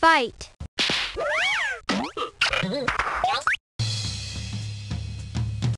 Fight!